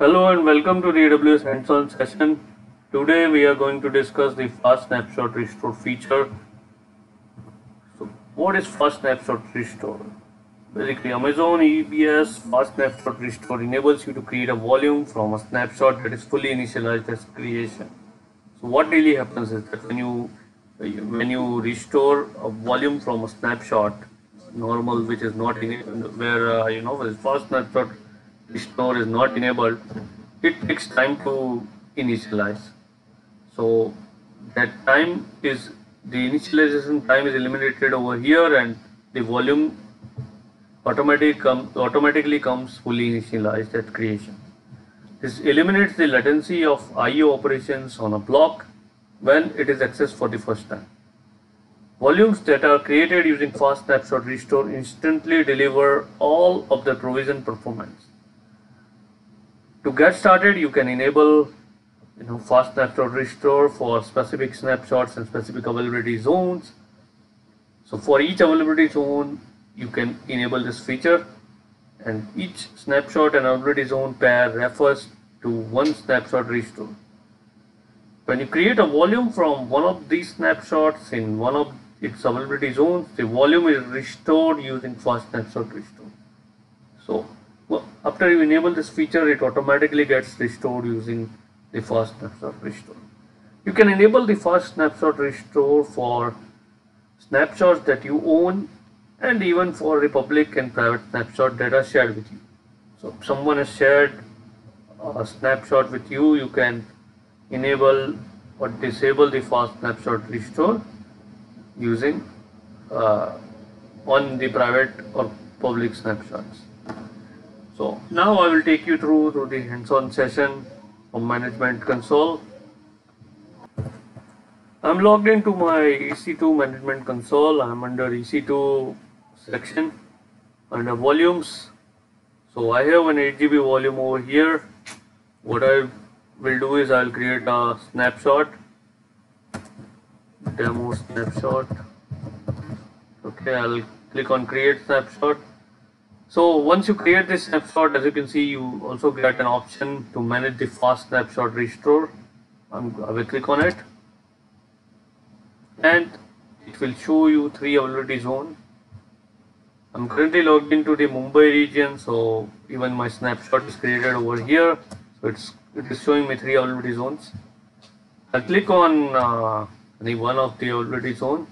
Hello and welcome to the AWS hands-on session. Today we are going to discuss the fast snapshot restore feature. So what is fast snapshot restore? Basically Amazon EBS fast snapshot restore enables you to create a volume from a snapshot that is fully initialized as creation. So what really happens is that when you when you restore a volume from a snapshot normal which is not in where uh, you know fast snapshot restore is not enabled, it takes time to initialize. So that time is the initialization time is eliminated over here and the volume automatic com automatically comes fully initialized at creation. This eliminates the latency of IO operations on a block when it is accessed for the first time. Volumes that are created using fast snapshot restore instantly deliver all of the provision performance. To get started, you can enable you know, fast snapshot restore for specific snapshots and specific availability zones. So for each availability zone, you can enable this feature and each snapshot and availability zone pair refers to one snapshot restore. When you create a volume from one of these snapshots in one of its availability zones, the volume is restored using fast snapshot restore. So after you enable this feature, it automatically gets restored using the fast snapshot restore. You can enable the fast snapshot restore for snapshots that you own and even for the public and private snapshot data shared with you. So if someone has shared a snapshot with you, you can enable or disable the fast snapshot restore using uh, on the private or public snapshots. So now I will take you through through the hands-on session of management console. I'm logged into my EC2 management console. I'm under EC2 section under volumes. So I have an 8 GB volume over here. What I will do is I'll create a snapshot, demo snapshot. Okay, I'll click on create snapshot so once you create this snapshot, as you can see, you also get an option to manage the fast snapshot restore. I'm, I will click on it and it will show you three availability zone. I'm currently logged into the Mumbai region, so even my snapshot is created over here. So it's it is showing me three availability zones. I'll click on uh, one of the availability zone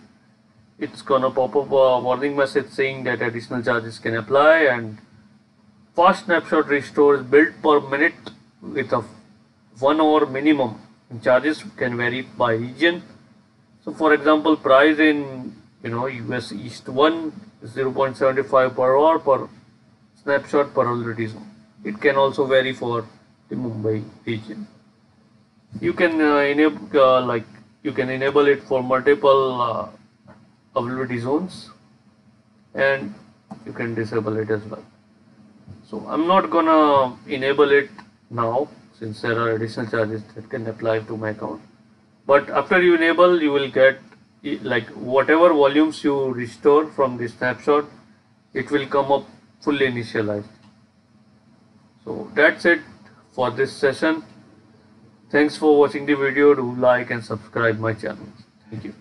it's gonna pop up a warning message saying that additional charges can apply and fast snapshot restore is built per minute with a one hour minimum. And charges can vary by region. So for example price in you know US East 1 is 0.75 per hour per snapshot per already zone it can also vary for the Mumbai region. You can uh, enable uh, like you can enable it for multiple uh, availability zones and you can disable it as well. So I'm not gonna enable it now since there are additional charges that can apply to my account. But after you enable you will get like whatever volumes you restore from the snapshot it will come up fully initialized. So that's it for this session. Thanks for watching the video. Do like and subscribe my channel. Thank you